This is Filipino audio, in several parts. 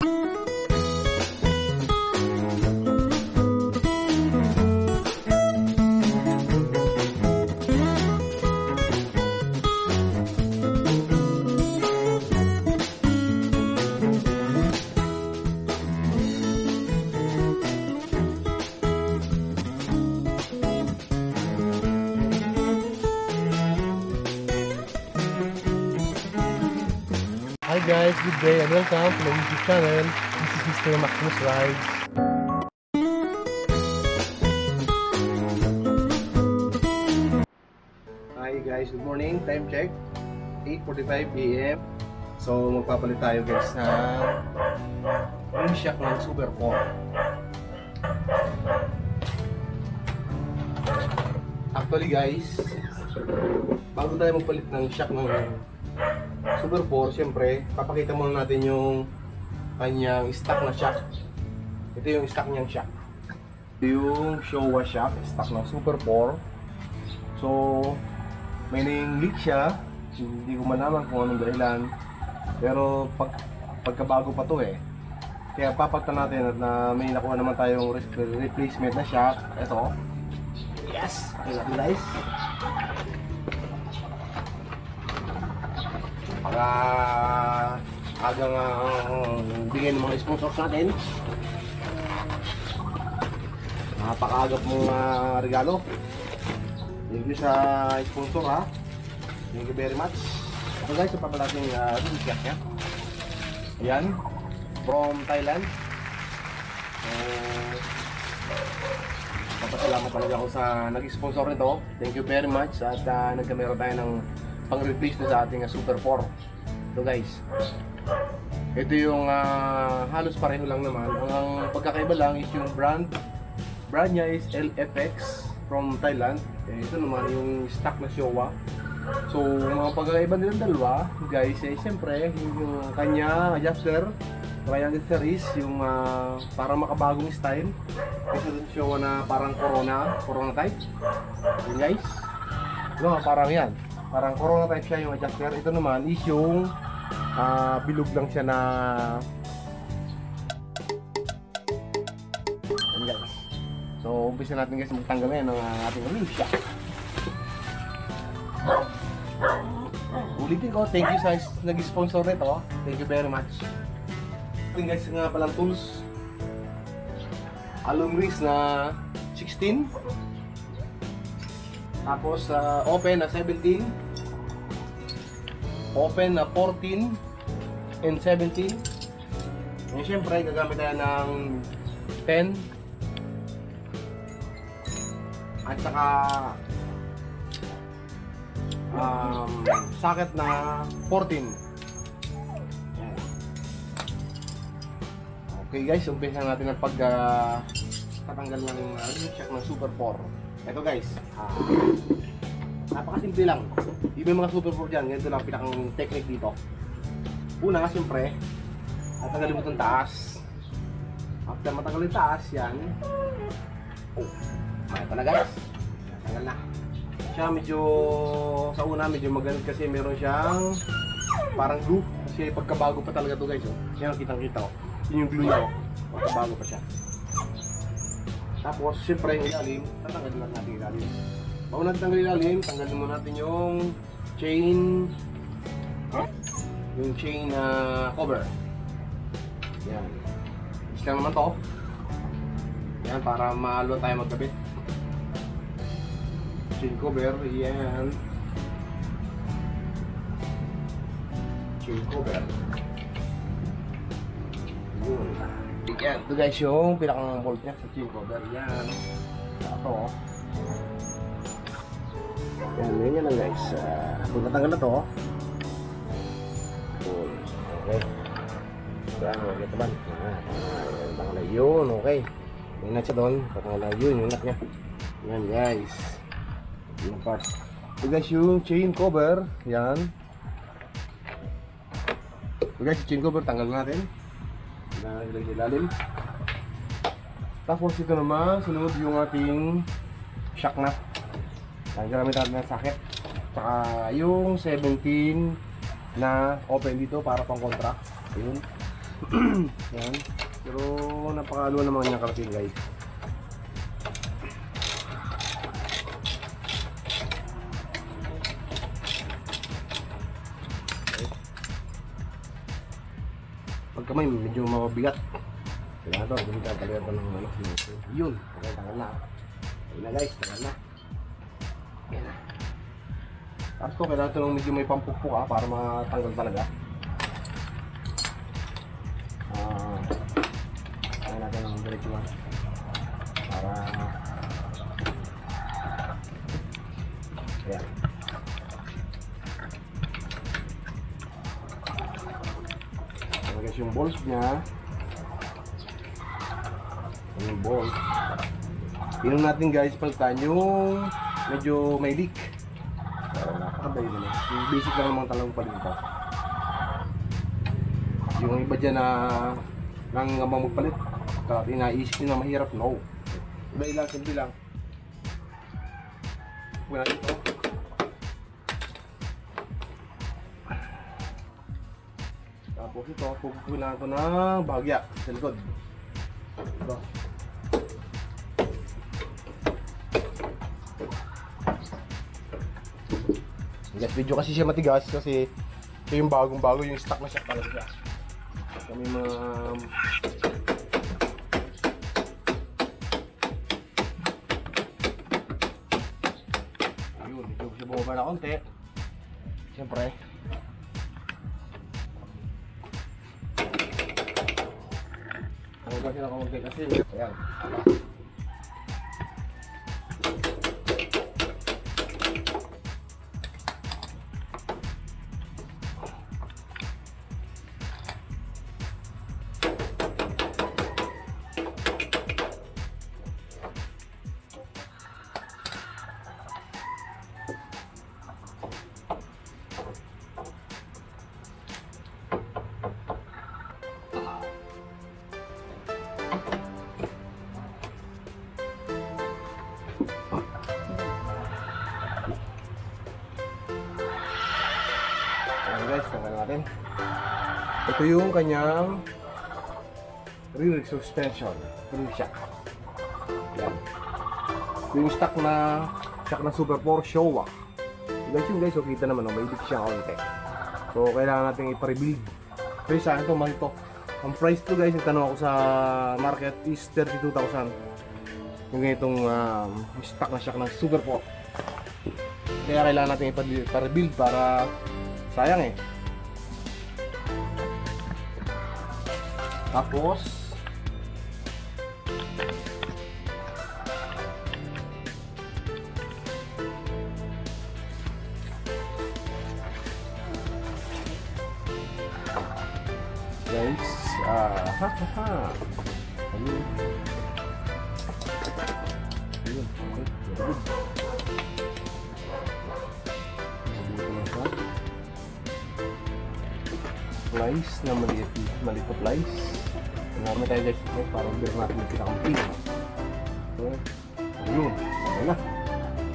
Hi good day and welcome to my YouTube channel. This is Mr. Maximus Rides. Hi guys, good morning. Time check. 8.45 a.m. So magpapalit tayo guys sa yung shock ng Super 4. Actually guys, bago tayo magpalit ng shock ng Super 4, siyempre, papakita muna natin yung kanyang stock na shock. Ito yung stock niyang shock. Ito yung Showa shock, stock ng Super 4. So, may nang-leak siya. Hindi ko malaman kung anong dahilan. Pero, pag, pagkabago pa to eh. Kaya papakita natin at na may nakuha naman tayong re- replacement na shock. Ito. Yes! Okay natin para agang uh, bigyan ng mga sponsors natin. Napakaagap mong uh, regalo. Thank you sa sponsor ha. Thank you very much. Ito guys, ito pa pala ating uh, niya. Yan. From Thailand. So, papasalamat talaga ako sa nag-sponsor nito. Thank you very much. At uh, nagkameron tayo ng pang-replace na sa ating uh, Super 4. Ito guys. Ito yung ah, halos pareho lang naman. Ang pagkakaiba lang is yung brand. Brand niya is LFX from Thailand. Eh, ito naman yung stock na Showa. So, mga pagkakaiba nilang dalawa, guys, eh, siyempre, yung kanya adjuster, Triangle Series, yung ah, parang makabagong style. Ito yung Showa na parang Corona, Corona type. Yun guys. No, parang yan. Parang Corona type siya yung adjuster. Ito naman is yung ah, bilog lang siya na Yan guys. So, umpisa natin guys magtanggal ngayon ng ah, ating shock. Ulitin ko, thank you sa nag-sponsor nito. Thank you very much. Ito guys nga palang tools. Alum grease na 16. Tapos ah, open na 17. Open na 14 and 17. Ngayon syempre gagamit tayo ng 10 at saka um, socket na 14. Yan. Okay guys, umpisa natin ang pag ah, tatanggal ng uh, shock ng Super 4. Ito guys, ah, napakasimple lang. Yung mga Super 4 dyan, ganito lang pinakang technique dito. Una, siyempre, tatanggalin mo itong taas. After matanggal yung taas, yan. Oh, may ito na guys. Tanggal na. Siya medyo, sa una medyo magalit kasi meron siyang parang glue. Kasi pagkabago pa talaga to guys. Oh. Yan ang kitang kita. Oh. Yun yung glue niya. Oh. Pagkabago pa siya. Tapos, siyempre yung ilalim, tatanggalin natin natin ilalim. Bago natin tanggalin ilalim, tanggalin muna natin yung chain yung chain na cover. Yan. Is lang naman to. Yan, para malo tayo magkabit. Chain cover, yan. Chain cover. Yun. Yan. Ito guys yung pinakang bolt niya sa chain cover. Yan. Ito Yan, ganyan lang guys. Uh, kung natanggal na to, Cool. Okay. Okay teman. Nah, tanggal na yun. Okay. May nut siya doon. Tanggal yun. Yung nut niya. Yan guys. Yung part. So guys, yung chain cover. Yan. So guys, yung chain cover. Tanggal natin. Nalagay sa ilalim. Tapos ito naman, sunod yung ating shock nut. Tanggal natin ng socket. Tsaka yung 17 na open dito para pang kontra. Ayun. Yan. Pero napakalo naman niya kalaki guys. Pag kamay medyo mabigat. Kaya ito, gumitan talaga ito ng ano. Yun, okay, tagal na. Ayun na guys, tagal na. Tapos ko, kailangan ito ng medyo may pampukpuk ah, para matanggal talaga. Ah, kaya natin ng diretso lang. Para... Ayan. Guys, yung balls niya. Yung balls. Tingnan natin guys, palitan yung medyo may leak. Pero napakabay naman. Yung basic lang naman talagang pa dito. Yung iba dyan na nangangamba magpalit. Kaya inaisip nyo na mahirap. No. Iba lang, simple lang. Wala dito. Tapos ito, pupukin lang ito ng bahagya sa likod. Ito. Yes, video kasi siya matigas kasi ito yung bagong bago yung stock na siya talaga. Kami mga Ayun, medyo siya bumaba na konti. Siyempre. Bumaba siya na kasi ayan. Ayan guys, tanggal natin. Ito yung kanyang rear suspension. Rear shock. Yan. Yung stock na shock na Super 4 Showa. Guys yung guys, so kita naman, oh, may leak siya konti. So, kailangan natin ipa-rebuild. Pero sa akin to, mahal to. Ang price to guys, yung tanong ako sa market is 32,000. Yung ganitong um, stock na shock ng Super 4. Kaya kailangan natin ipa- ipa-rebuild para sayang eh. Tapos Guys, ah, ha ha ha. Flies na maliit, maliit na flies. Marami tayo guys, guys para beer natin yung pinakamping. Okay. Ayun, okay na.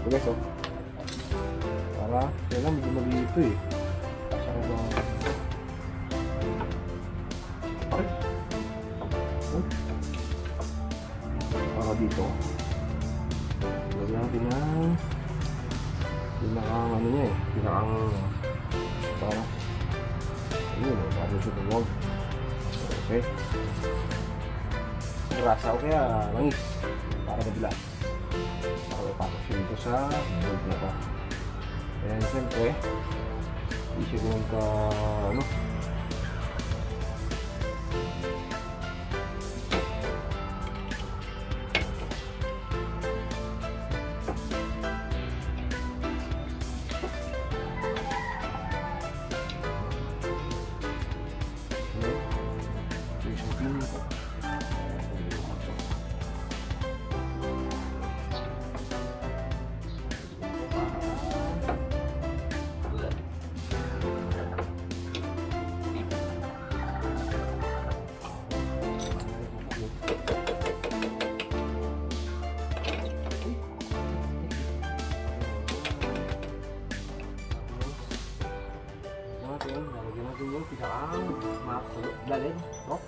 Okay guys, oh. Para, kaya lang, medyo maliit ito eh. Saka ba. Para dito. Lagyan natin ng pinakang ano niya eh, pinakang sa tumuwag. Okay. Rasa o kaya langis para madulas. Para ipapos yun ito sa board na to. Ayan, siyempre, hindi siya ka, ano, yung pinakang map sa lalim, no?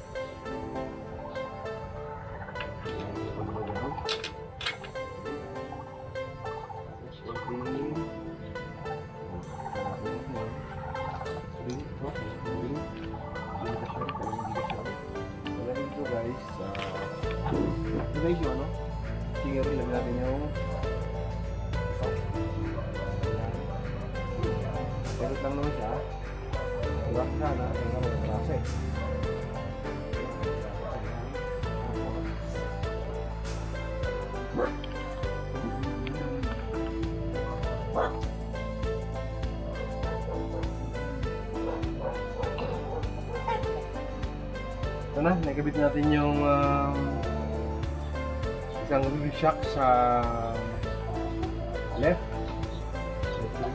Ito na, nakabit natin yung um, isang wheel shock sa left.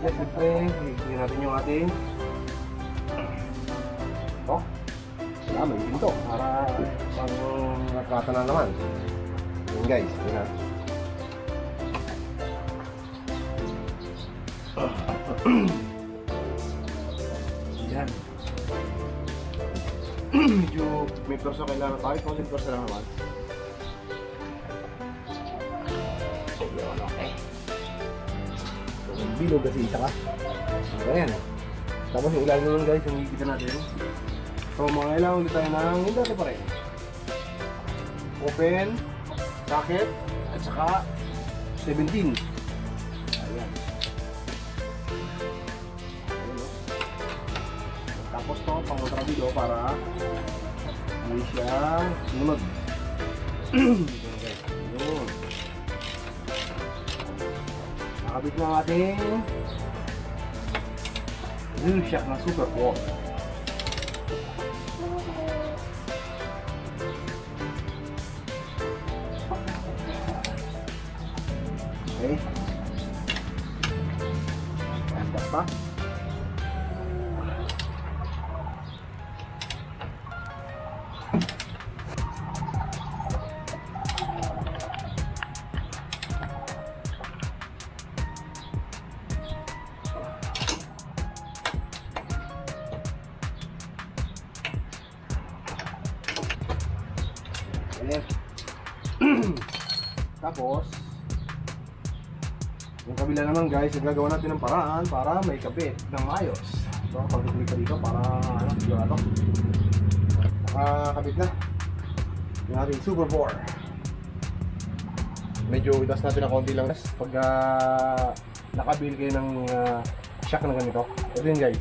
Yes, siyempre, higigin natin yung ating ito. Wala, may pinto. Para pang nakata na naman. Yun guys, yun na. Yan. Medyo may perso kailangan tayo. Konting perso lang naman. Yun, okay. Yung bilog kasi isa ka. Ayan. Tapos yung ilalim naman guys, yung higita natin. So mga kailangan ulit tayo ng hindi natin pa. Open, socket, at saka 17. Ayan. Tapos to, pang ultravido para hindi siya sumunod. Ayan, guys. Yun. Nakabit na Ayan. Tapos, yung kabila naman guys, gagawa natin ng paraan para may kabit ng ayos. So, pag-click ka dito para ano, sigurado. Nakakabit na. Yung ating Super 4. Medyo itas natin ng konti lang guys. Pag uh, nakabil kayo ng uh, shock na ganito. Ito yun guys.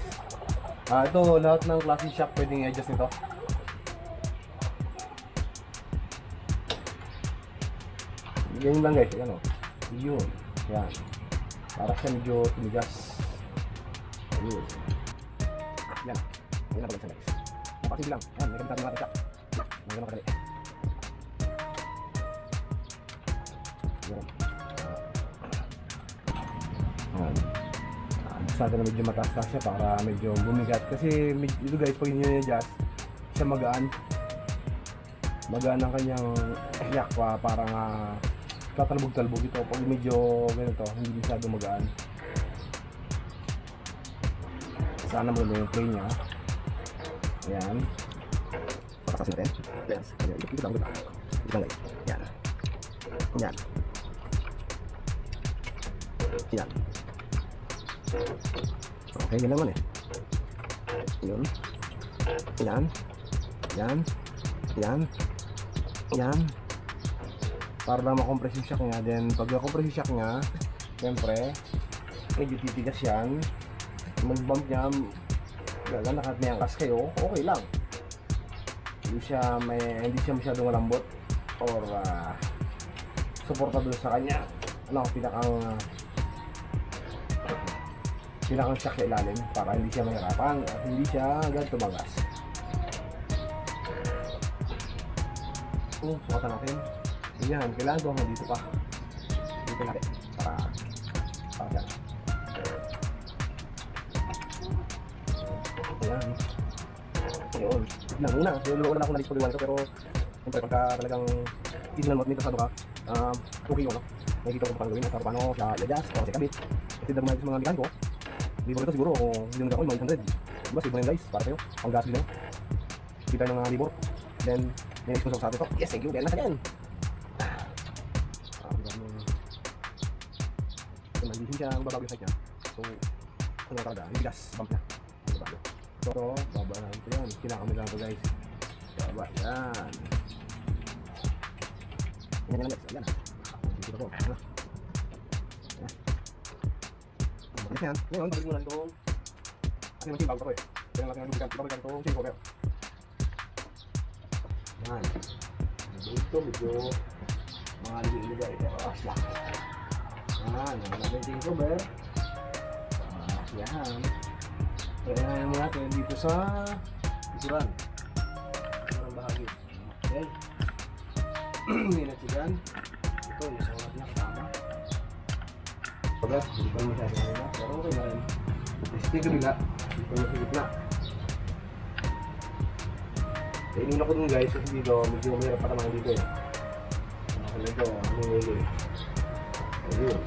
Ah, ito lahat ng klase shock pwedeng i-adjust nito. Yan lang guys, yan o. Yun. Yan. Para siya medyo tumigas. Ayun. Yan. Yan na pala siya guys. Napakasig lang. Yan, may kamita natin siya. Mga ganun kadali. Gusto natin na medyo mataas-taas siya para medyo bumigat. Kasi med- ito guys, pag i-adjust, siya magaan. Magaan ang kanyang yak pa parang ah, tatalbog-talbog ito. Pag medyo ganito hindi masyado magaan. Sana maganda yung play niya. Ayan. Pakasasin natin yes ayan ito lang ito lang yan yan yan okay yan naman eh. Yun. Yan. Yan. Yan. Yan para lang makompress yung shock niya then pag na-compress yung shock niya syempre medyo titigas yan. Mag bump niya gagana kahit may angkas kayo okay lang. Hindi siya may hindi siya masyadong malambot or uh, suportado sa kanya. Ano pinakang uh, pinakang shock sa ilalim para hindi siya mahirapan at hindi siya agad tumagas. Oh, sukatan natin. Yan, kailangan ko dito pa. Dito natin. Para, para dyan. Ayan. Ayun. Tignan muna. So, luluan ako na pag-iwan ko. Pero, siyempre, pagka talagang tignan mo at may kasado ka, um, okay yun, no? Nakikita ko paano gawin, at paano siya i-adjust, o kabit. Kasi dagmay sa mga likan ko, libo ito siguro, kung hindi mo ako, mga 800. Diba, libo na yun guys, para sa'yo. Pang gas yun. Kita ng mga libo. Then, may expose ako sa atin to. Yes, thank you very much again. Ah, naman, hindi siya ang babago yung site niya. So, ano na talaga, yung gas, bump na. Ang babago. So, ito, baba na ito yan. Kinakamit lang ito guys. Baba, yan. Yan lang guys. Ayan. Dito ko. Ano? Ayan. Ayan yan. Ngayon, balik mo lang itong ating machine bago ko eh. Kaya natin ang lubrikan. Lubrikan itong chain cover. Yan. Dito medyo mga liligay. Pero asla. Yan. Yan natin yung chain cover. Ah, Yan. Kaya mo natin dito sa likuran. Likuran bahagi. Okay. Minat yan. Ito, yung sa niya kasama. Pagka, hindi pa mo siya kanina. Pero okay na rin. Stay kabila. Dito mo sa gitna. Eh, inuna ko dun guys, kasi dito, medyo mayroon pa naman dito eh. Ano ito, ano yung huli. Ayun,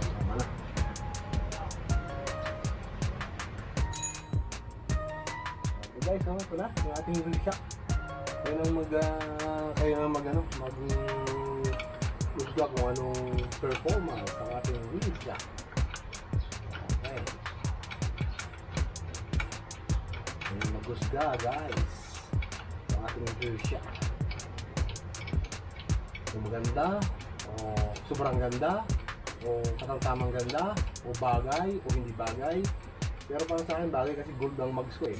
na, yung ating shock. Kayo nang mag, ah, kayo nang mag, ano, mag, usga kung anong performance ng ating shock. Okay. Ayun, mag-usga guys. Ang ating shock. Kung maganda, o sobrang ganda, o katang-tamang ganda, o bagay, o hindi bagay. Pero para sa akin, bagay kasi gold ang mags ko eh.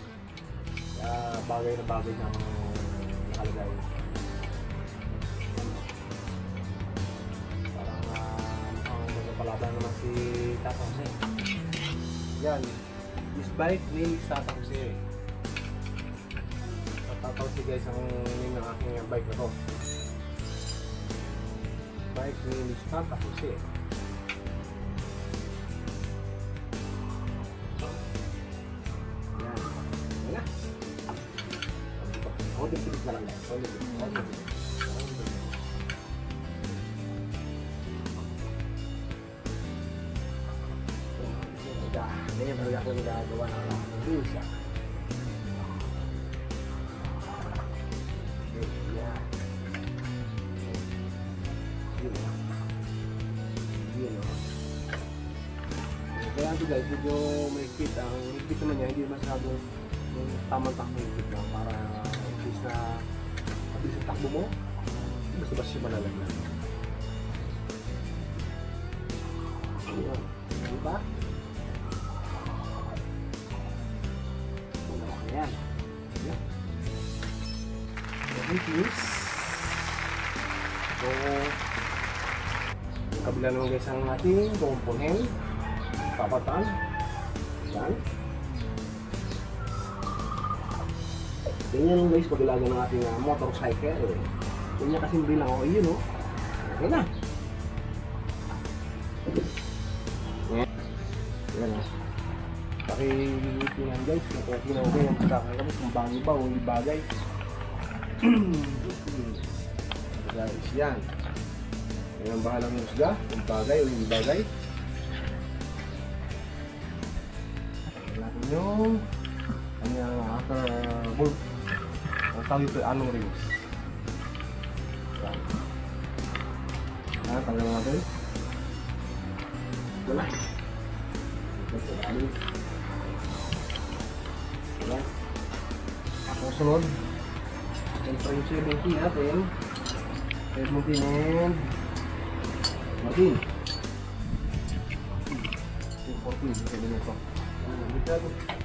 Kaya bagay na bagay na nakalagay. Parang uh, mukhang magpapalaban naman si Tata Jose. Yan. This bike is Tata Jose. Tata Jose guys ang name ng aking bike na to. Bike is Tata Jose. Udah, ini yang baru aku udah gawa ng Indonesia. Ya. Yun o. Yun o. Kaya ito guys, medyo mahigpit. Ang higpit naman niya, hindi masyadong yung tamang takbo higpit lang para at least na mabilis ang takbo mo. Basta-basta siya malalagyan. Ayan. Ang ating component. Papatan. Yan. Ganyan guys, pag ng ating uh, motorcycle. Ganyan kasing bilang ako, yun oh. Okay na. Yan. Yan oh. Pakilipinan guys, kung okay ang pagkakay kami, kung bagay ba o hindi bagay. guys, yan. Yan ang bahalang musga, kung bagay o hindi bagay. Natin yung kanyang after uh, bulb. Ang tawag ito, anong rings. Yan. Ah, tanggal natin. Wala. Wala. Ako sunod. Siyempre yung 70 natin. 70 and Martin. 14, sabi nito. Ano, bigla ko. Ito,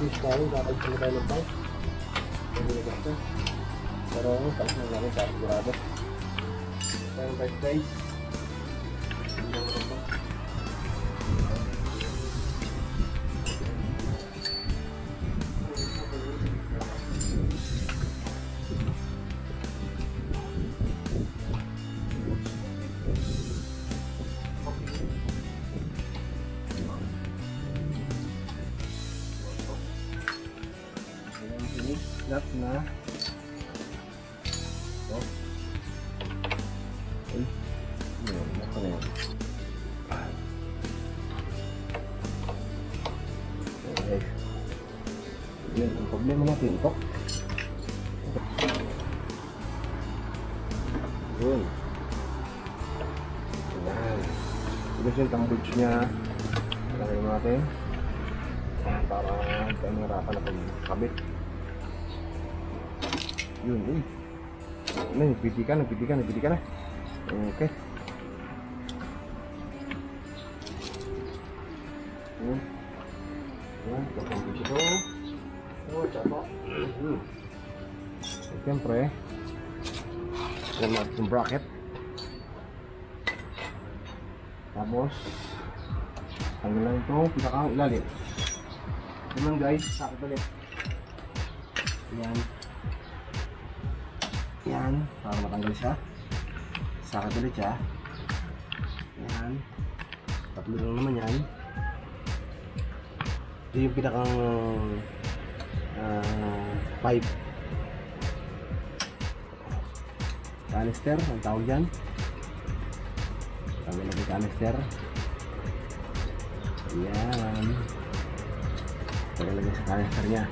fish tayo, dapat pala tayo ng bike. Pwede na gasta. Pero tapos na namin sa sigurado. Tayo bike guys. Yun, ang problema natin ito. Yun. Yan. Ito siya yung tambuds niya. Lagay mo natin. Para hindi tayo mahirapan na pagkabit. Yun, uy. Ano, nagpiti ka, nagpiti ka, nagpiti ka na. Okay. Siyempre, yan natin yung bracket. Tapos, tanggal lang ito, pinakang ilalim. Lang guys, sakit ulit. Yan. Yan, para matanggal siya. Sakit ulit siya. Yan. Tatlo lang naman yan. Ito yung pinakang ah, pipe. Canister, ang tawag dyan. Tawag natin canister. Yan. Pagalagay sa canister niya.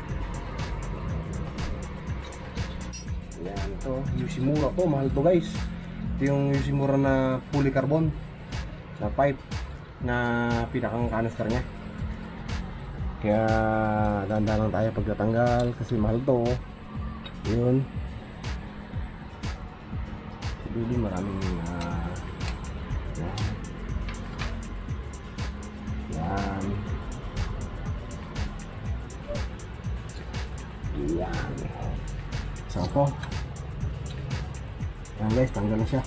Yan, ito. Yoshimura to. Mahal to guys. Ito yung Yoshimura na polycarbon na pipe na pinakang canister niya. Kaya dahan-dahan lang tayo pagtatanggal kasi mahal to. Yun. Luli maraming uh, yan. Yan. Yan. So. Yan guys, tanggal na siya.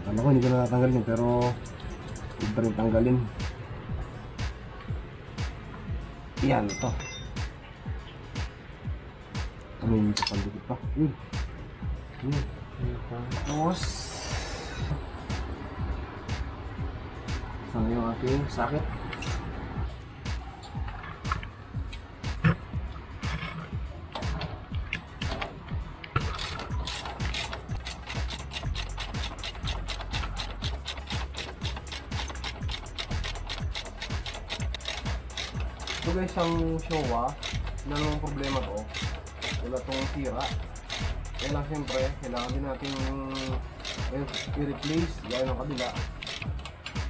Akala ko hindi ko pero hindi tanggalin. Yan ito. Ano yung pandikit pa? Yun. Yun. Tapos Saan yung ating sakit? Ito guys ang Showa na namang problema to wala tong sira. Kaya lang siyempre kailangan din natin i- i-replace gaya ng kabila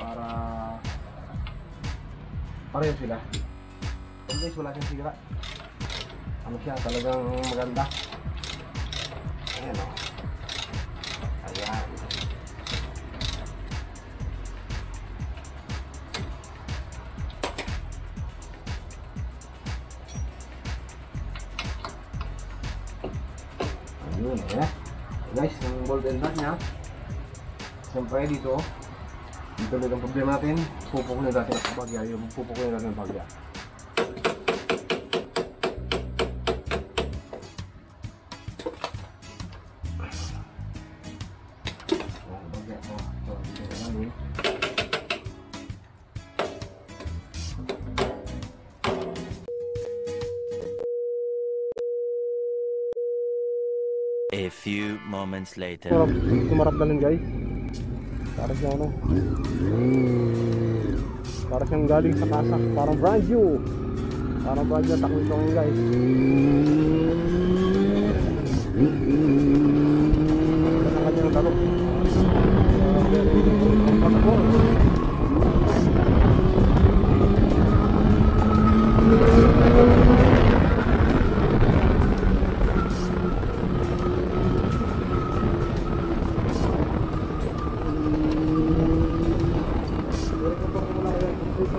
para pareho sila. Ito guys wala siyang sira. Ano siya? Talagang maganda. Ayan o Siyempre dito, dito ulit ang problema natin. Pupukunin natin ang bagya. Yung pupukunin natin ang bagya. Oh, bagya. Oh, ito, dito na lang eh. A few moments later. Marap, tumarap na lang guys. Para siyang ano. Para siyang galing sa kasa. Parang brand new. Parang brand new. Takbo ito guys.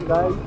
Guys.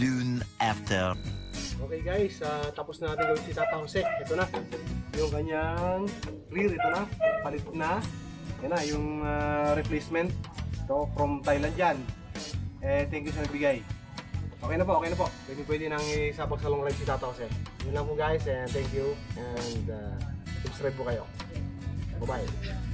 Soon after. Okay guys, ah, tapos na natin gawin si Tata Jose. Ito na, yung kanyang reel. Ito na, palit na. Yan na, yung ah, replacement. Ito, from Thailand yan. Eh, thank you sa nagbigay. Okay na po, okay na po. Pwede pwede nang isabag sa long live si Tata Jose. Yun lang po guys, and thank you. And uh, subscribe po kayo. Bye-bye.